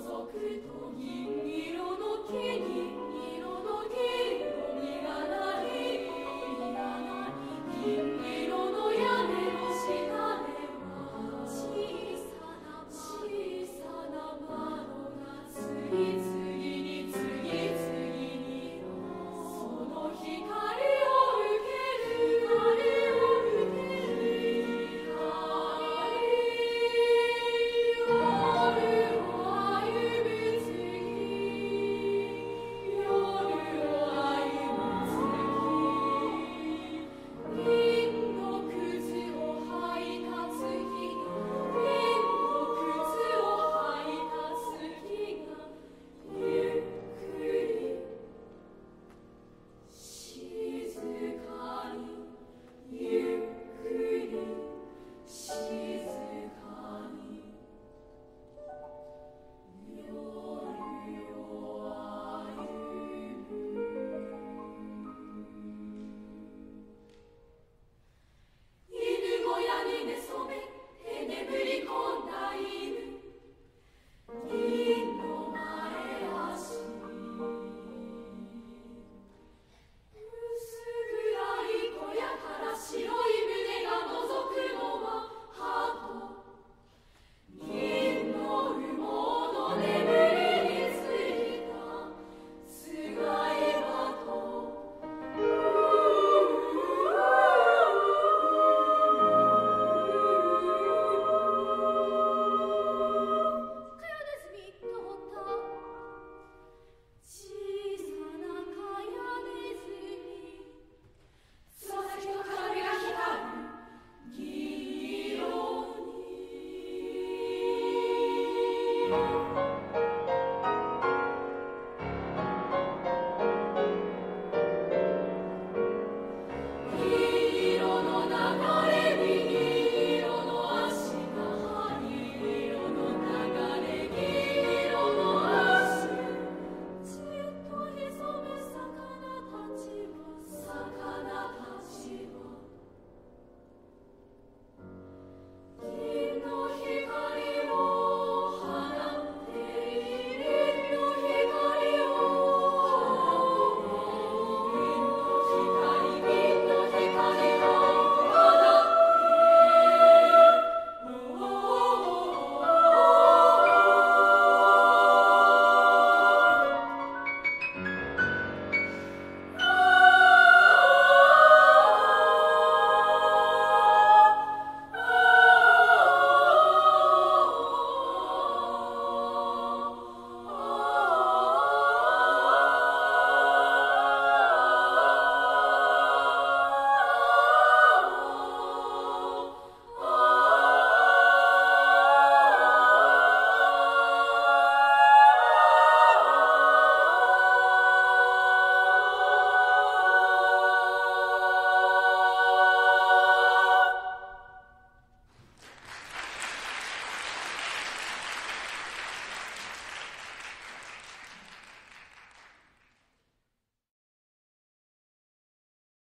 所くとぎに